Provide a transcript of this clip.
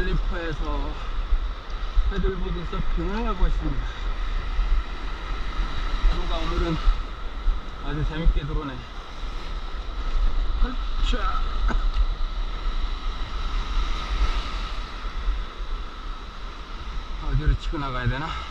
알리퍼에서 패들보드 서핑을 하고 있습니다. 누가 오늘은 아주 재밌게 들어오네. 자. 어디로 치고 나가야 되나?